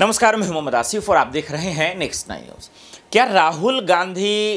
नमस्कार, मैं मोहम्मद आसिफ और आप देख रहे हैं नेक्स्ट नाइन न्यूज़ क्या राहुल गांधी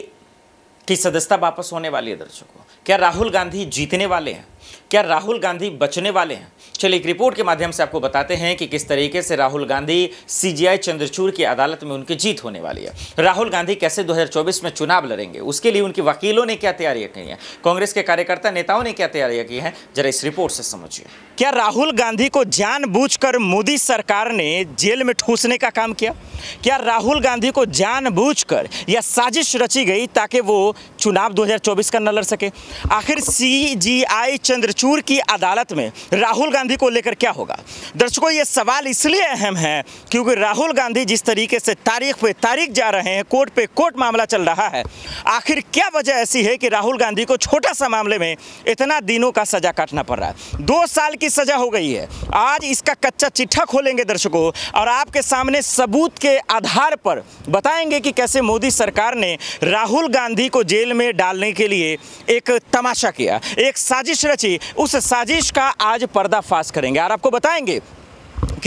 की सदस्यता वापस होने वाली है दर्शकों? क्या राहुल गांधी जीतने वाले हैं? क्या राहुल गांधी बचने वाले हैं? चलिए एक रिपोर्ट के माध्यम से आपको बताते हैं कि किस तरीके से राहुल गांधी सीजीआई चंद्रचूड़ की अदालत में उनकी जीत होने वाली है। राहुल गांधी कैसे 2024 में चुनाव लड़ेंगे? उसके लिए उनके वकीलों ने क्या तैयारियाँ की हैं? कांग्रेस के कार्यकर्ता नेताओं ने क्या तैयारियाँ की हैं? जरा इस रिपोर्ट से समझिए। क्या राहुल गांधी को जानबूझकर मोदी सरकार ने जेल में ठूसने का काम किया? क्या राहुल गांधी को जानबूझकर या साजिश रची गई ताकि वो चुनाव 2024 का न लड़ सके। आखिर सीजीआई चंद्रचूड़ की अदालत में राहुल गांधी को लेकर क्या होगा? दर्शकों, ये सवाल इसलिए अहम है क्योंकि राहुल गांधी जिस तरीके से तारीख पे तारीख जा रहे हैं, कोर्ट पे कोर्ट मामला चल रहा है, आखिर क्या वजह ऐसी है कि राहुल गांधी को छोटा सा मामले में इतना दिनों का सजा काटना पड़ रहा है? दो साल की सजा हो गई है। आज इसका कच्चा चिट्ठा खोलेंगे दर्शकों और आपके सामने सबूत के आधार पर बताएँगे कि कैसे मोदी सरकार ने राहुल गांधी को जेल में डालने के लिए एक तमाशा किया। एक साजिश रची। उस साजिश का आज पर्दाफाश करेंगे। और आपको बताएँगे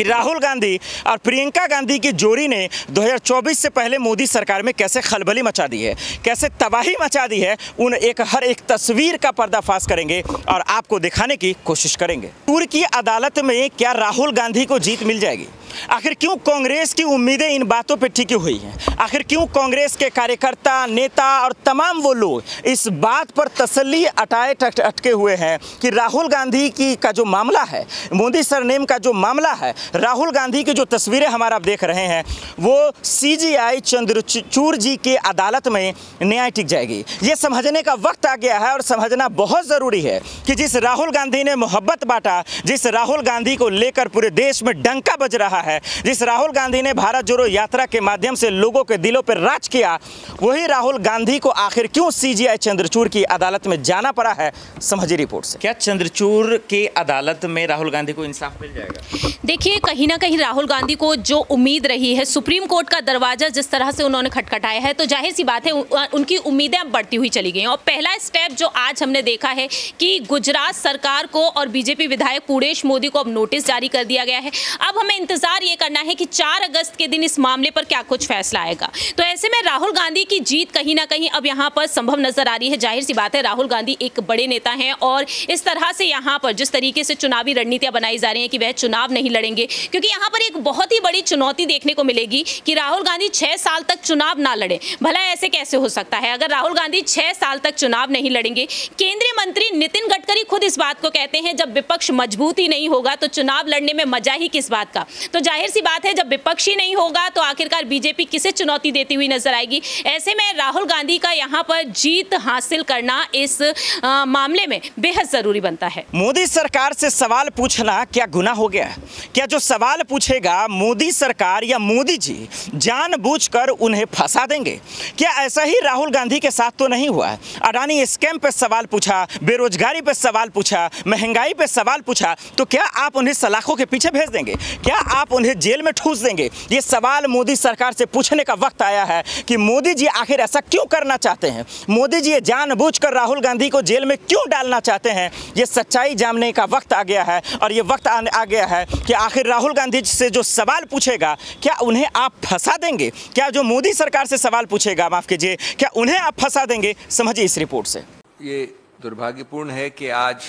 कि राहुल गांधी और प्रियंका गांधी की जोड़ी ने 2024 से पहले मोदी सरकार में कैसे खलबली मचा दी है, कैसे तबाही मचा दी है, उन एक, हर एक तस्वीर का पर्दाफाश करेंगे और आपको दिखाने की कोशिश करेंगे। पूर्व की अदालत में क्या राहुल गांधी को जीत मिल जाएगी? आखिर क्यों कांग्रेस की उम्मीदें इन बातों पर टिकी हुई हैं? आखिर क्यों कांग्रेस के कार्यकर्ता, नेता और तमाम वो लोग इस बात पर तसली अटाए अटके हुए हैं कि राहुल गांधी की का जो मामला है, मोदी सरनेम का जो मामला है राहुल गांधी की जो तस्वीरें हमारा आप देख रहे हैं वो सीजीआई चंद्रचूर जी के अदालत में न्याय टिक जाएगी। ये समझने का वक्त आ गया है और समझना बहुत ज़रूरी है कि जिस राहुल गांधी ने मोहब्बत बांटा जिस राहुल गांधी को लेकर पूरे देश में डंका बज रहा है जिस राहुल गांधी ने भारत जोड़ो यात्रा के माध्यम से लोगों के दिलों पर राज किया वही राहुल गांधी को आखिर क्यों सीजीआई चंद्रचूर की अदालत में जाना पड़ा है समझिए रिपोर्ट से। क्या चंद्रचूर की अदालत में राहुल गांधी को इंसाफ मिल जाएगा? देखिए कहीं ना कहीं राहुल गांधी को जो उम्मीद रही है, सुप्रीम कोर्ट का दरवाज़ा जिस तरह से उन्होंने खटखटाया है तो ज़ाहिर सी बात है उनकी उम्मीदें अब बढ़ती हुई चली गई और पहला स्टेप जो आज हमने देखा है कि गुजरात सरकार को और बीजेपी विधायक पूरेश मोदी को अब नोटिस जारी कर दिया गया है। अब हमें इंतज़ार ये करना है कि चार अगस्त के दिन इस मामले पर क्या कुछ फैसला आएगा। तो ऐसे में राहुल गांधी की जीत कहीं ना कहीं अब यहाँ पर संभव नज़र आ रही है। ज़ाहिर सी बात है, राहुल गांधी एक बड़े नेता हैं और इस तरह से यहाँ पर जिस तरीके से चुनावी रणनीतियाँ बनाई जा रही हैं कि वह चुनाव नहीं लड़ेंगे क्योंकि यहाँ पर एक बहुत ही बड़ी चुनौती देखने को मिलेगी कि राहुल गांधी छह साल तक चुनाव ना लड़े। भला ऐसे कैसे हो सकता है? अगर राहुल गांधी छह साल तक चुनाव नहीं लड़ेंगे केंद्रीय मंत्री नितिन गडकरी खुद इस बात को कहते हैं जब विपक्ष मज़बूत ही नहीं होगा तो चुनाव लड़ने में मज़ा ही किस बात का? तो ज़ाहिर सी बात है जब विपक्ष ही नहीं होगा तो आखिरकार बीजेपी किसे चुनौती देती हुई नज़र आएगी? ऐसे में राहुल गांधी का यहाँ पर जीत हासिल करना इस आ, मामले में बेहद ज़रूरी बनता है। मोदी सरकार से सवाल पूछना क्या गुना हो गया? क्या जो सवाल पूछेगा, मोदी सरकार या मोदी जी, जानबूझकर उन्हें फंसा देंगे। क्या ऐसा ही राहुल गांधी के साथ तो नहीं हुआ? अडानी स्कैम पे सवाल पूछा, बेरोजगारी पर सवाल पूछा, महँगाई पर सवाल पूछा तो क्या आप उन्हें सलाखों के पीछे भेज देंगे? क्या आप उन्हें जेल में ठूस देंगे? ये सवाल मोदी सरकार से पूछने का वक्त आया है कि मोदी जी आखिर ऐसा क्यों करना चाहते हैं? मोदी जी ये जानबूझकर राहुल गांधी को जेल में क्यों डालना चाहते हैं? ये सच्चाई जानने का वक्त आ गया है और ये वक्त आ गया है कि आखिर राहुल गांधी से जो सवाल पूछेगा, क्या उन्हें आप फंसा देंगे? क्या जो मोदी सरकार से सवाल पूछेगा, माफ़ कीजिए, क्या उन्हें आप फंसा देंगे? समझिए इस रिपोर्ट से। ये दुर्भाग्यपूर्ण है कि आज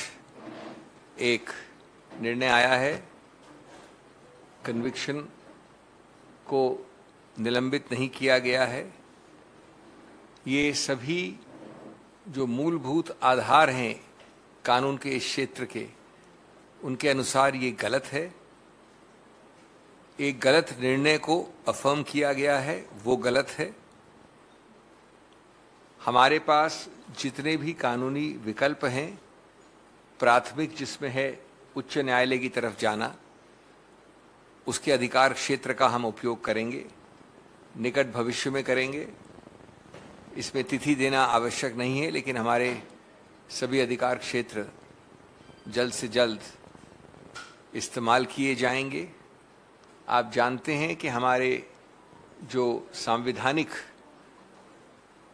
एक निर्णय आया है। कन्विक्शन को निलंबित नहीं किया गया है। ये सभी जो मूलभूत आधार हैं कानून के इस क्षेत्र के, उनके अनुसार ये गलत है। एक गलत निर्णय को अफर्म किया गया है, वो गलत है। हमारे पास जितने भी कानूनी विकल्प हैं, प्राथमिक जिसमें है उच्च न्यायालय की तरफ़ जाना, उसके अधिकार क्षेत्र का हम उपयोग करेंगे, निकट भविष्य में करेंगे। इसमें तिथि देना आवश्यक नहीं है, लेकिन हमारे सभी अधिकार क्षेत्र जल्द से जल्द इस्तेमाल किए जाएँगे। आप जानते हैं कि हमारे जो संवैधानिक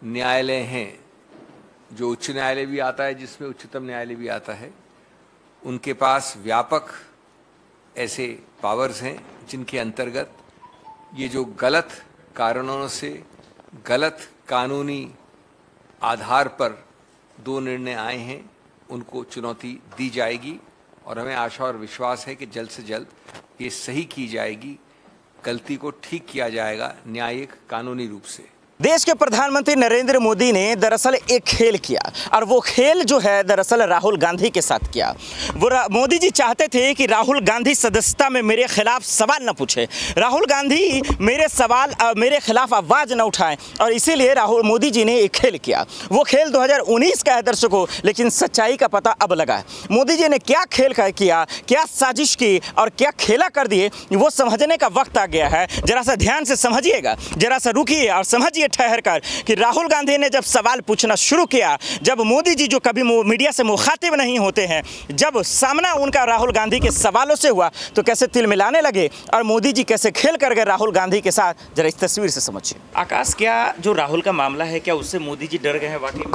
न्यायालय हैं, जो उच्च न्यायालय भी आता है, जिसमें उच्चतम न्यायालय भी आता है, उनके पास व्यापक ऐसे पावर्स हैं जिनके अंतर्गत ये जो गलत कारणों से गलत कानूनी आधार पर दो निर्णय आए हैं, उनको चुनौती दी जाएगी और हमें आशा और विश्वास है कि जल्द से जल्द ये सही की जाएगी गलती को ठीक किया जाएगा न्यायिक कानूनी रूप से। देश के प्रधानमंत्री नरेंद्र मोदी ने दरअसल एक खेल किया और वो खेल जो है दरअसल राहुल गांधी के साथ किया। वो मोदी जी चाहते थे कि राहुल गांधी सदस्यता में मेरे खिलाफ सवाल न पूछे। राहुल गांधी मेरे सवाल मेरे खिलाफ आवाज़ न उठाएँ और इसीलिए राहुल, मोदी जी ने एक खेल किया। वो खेल 2019 का है दर्शकों, लेकिन सच्चाई का पता अब लगा मोदी जी ने क्या खेल का, किया, क्या साजिश की और क्या खेला कर दिए, वो समझने का वक्त आ गया है। जरा सा ध्यान से समझिएगा, जरा सा रुकिए और समझिए ठहर कर कि राहुल गांधी ने जब सवाल पूछना शुरू किया, जब मोदी जी जो कभी मीडिया से मुखातिब नहीं होते हैं, जब सामना उनका राहुल गांधी के सवालों से हुआ तो कैसे तिल मिलाने लगे और मोदी जी कैसे खेल कर गए राहुल गांधी के साथ? जरा इस तस्वीर से समझिए। आकाश, क्या जो राहुल का मामला है, क्या उससे मोदी जी डर गए हैं वाकई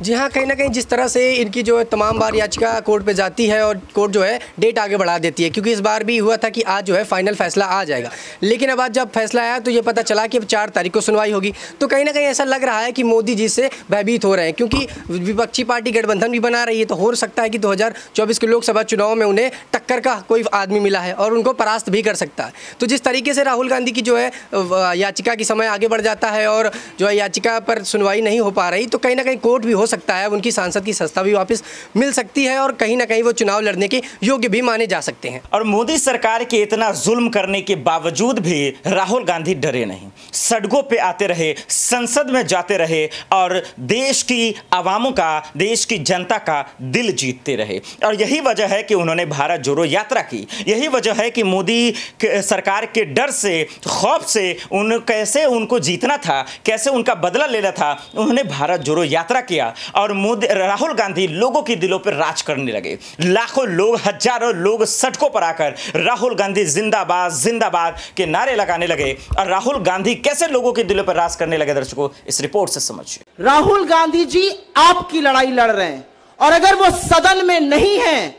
जी हाँ कहीं ना कहीं जिस तरह से इनकी जो है तमाम बार याचिका कोर्ट पे जाती है और कोर्ट जो है डेट आगे बढ़ा देती है, क्योंकि इस बार भी हुआ था कि आज जो है फाइनल फैसला आ जाएगा। लेकिन अब आज जब फैसला आया तो ये पता चला कि अब चार तारीख को सुनवाई होगी। तो कहीं ना कहीं ऐसा लग रहा है कि मोदी जी से भयभीत हो रहे हैं, क्योंकि विपक्षी पार्टी गठबंधन भी बना रही है तो हो सकता है कि दो हज़ार चौबीस के लोकसभा चुनाव में उन्हें टक्कर का कोई आदमी मिला है और उनको परास्त भी कर सकता है। तो जिस तरीके से राहुल गांधी की जो है याचिका की समय आगे बढ़ जाता है और जो है याचिका पर सुनवाई नहीं हो पा रही तो कहीं ना कहीं कोर्ट भी हो सकता है, उनकी सांसद की सस्ता भी वापस मिल सकती है और कहीं ना कहीं वो चुनाव लड़ने के योग्य भी माने जा सकते हैं। और मोदी सरकार के इतना जुल्म करने के बावजूद भी राहुल गांधी डरे नहीं। सड़कों पे आते रहे, संसद में जाते रहे और देश की आवामों का, देश की जनता का दिल जीतते रहे। और यही वजह है कि उन्होंने भारत जोड़ो यात्रा की। यही वजह है कि मोदी सरकार के डर से, खौफ से उन, कैसे उनको जीतना था, कैसे उनका बदला लेना था, उन्होंने भारत जोड़ो यात्रा किया। और मोदी, राहुल गांधी लोगों के दिलों पर राज करने लगे। लाखों लोग, हज़ारों लोग सड़कों पर आकर राहुल गांधी जिंदाबाद जिंदाबाद के नारे लगाने लगे। और राहुल गांधी कैसे लोगों के दिलों पर राज करने लगे दर्शकों? इस रिपोर्ट से समझिए। राहुल गांधी जी, आपकी लड़ाई लड़ रहे हैं। और अगर वो सदन में नहीं है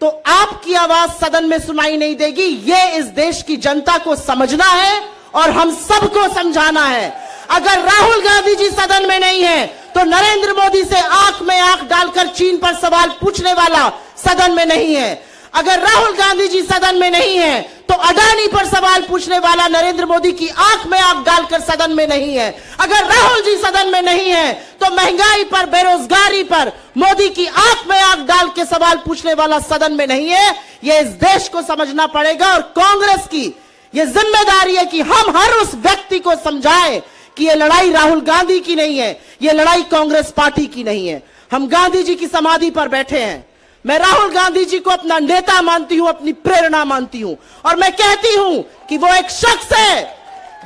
तो आपकी आवाज़ सदन में सुनाई नहीं देगी। ये इस देश की जनता को समझना है और हम सबको समझाना है। अगर राहुल गांधी जी सदन में नहीं है तो नरेंद्र मोदी से आँख में आँख डालकर चीन पर सवाल पूछने वाला सदन में नहीं है। अगर राहुल गांधी जी सदन में नहीं है तो अडानी पर सवाल पूछने वाला नरेंद्र मोदी की आँख में आँख डालकर सदन में नहीं है। अगर राहुल जी सदन में नहीं है तो महँगाई पर, बेरोजगारी पर मोदी की आँख में आँख डाल के सवाल पूछने वाला सदन में नहीं है। यह इस देश को समझना पड़ेगा और कांग्रेस की यह ज़िम्मेदारी है कि हम हर उस व्यक्ति को समझाएँ कि ये लड़ाई राहुल गांधी की नहीं है यह लड़ाई कांग्रेस पार्टी की नहीं है। हम गांधी जी की समाधि पर बैठे हैं। मैं राहुल गांधी जी को अपना नेता मानती हूँ, अपनी प्रेरणा मानती हूँ। और मैं कहती हूँ कि वो एक शख्स है,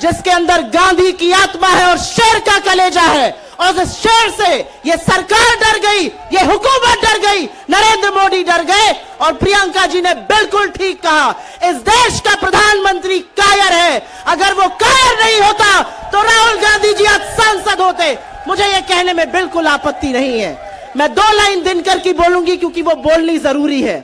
जिसके अंदर गांधी की आत्मा है और शेर का कलेजा है। और उस शेर से ये सरकार डर गई, ये हुकूमत डर गई, नरेंद्र मोदी डर गए और प्रियंका जी ने बिल्कुल ठीक कहा, इस देश का प्रधानमंत्री कायर है। अगर वो कायर नहीं होता तो राहुल गांधी जी आज सांसद होते। मुझे ये कहने में बिल्कुल आपत्ति नहीं है। मैं दो लाइन दिनकर की बोलूँगी, क्योंकि वो बोलनी ज़रूरी है।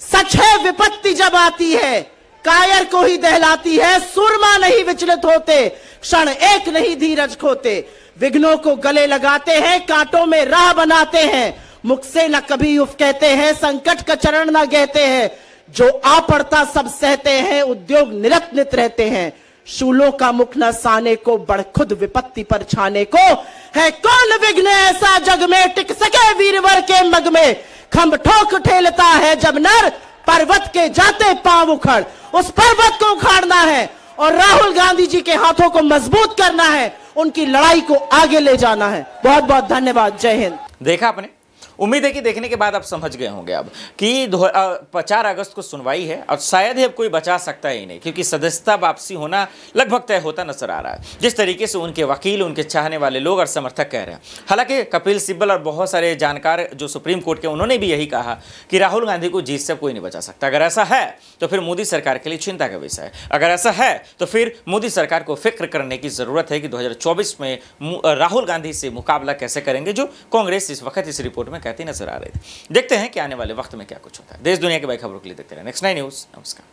सच है, विपत्ति जब आती है, कायर को ही दहलाती है, सुरमा नहीं विचलित होते, क्षण एक नहीं धीरज खोते। विघ्नों को गले लगाते हैं, कांटों में राह बनाते हैं। मुख से न कभी उफ कहते हैं, संकट का चरण न कहते हैं। जो आ पड़ता सब सहते हैं, उद्योग निरत्नित रहते हैं। शूलों का मुख न साने को, बड़ खुद विपत्ति पर छाने को। है कौन विघ्न ऐसा जग में, टिक सके वीरवर के मग में? खम्भ ठोक ठेलता है जब नर, पर्वत के जाते पाँव उखड़। उस पर्वत को उखाड़ना है, और राहुल गांधी जी के हाथों को मज़बूत करना है। उनकी लड़ाई को आगे ले जाना है। बहुत बहुत धन्यवाद। जय हिंद। देखा आपने? उम्मीद है कि देखने के बाद आप समझ गए होंगे अब कि चार अगस्त को सुनवाई है और शायद ही अब कोई बचा सकता ही नहीं, क्योंकि सदस्यता वापसी होना लगभग तय होता नज़र आ रहा है। जिस तरीके से उनके वकील, उनके चाहने वाले लोग और समर्थक कह रहे हैं। हालाँकि कपिल सिब्बल और बहुत सारे जानकार जो सुप्रीम कोर्ट के उन्होंने भी यही कहा कि राहुल गांधी को जीत से कोई नहीं बचा सकता। अगर ऐसा है तो फिर मोदी सरकार के लिए चिंता का विषय है। अगर ऐसा है तो फिर मोदी सरकार को फ़िक्र करने की ज़रूरत है कि दो हज़ार चौबीस में राहुल गांधी से मुकाबला कैसे करेंगे, जो कांग्रेस इस वक्त इस रिपोर्ट में कहती नज़र आ रहे थे। देखते हैं कि आने वाले वक्त में क्या कुछ होता है। देश दुनिया के बाई खबरों के लिए देखते रहे नेक्स्ट नाइन न्यूज़ नमस्कार।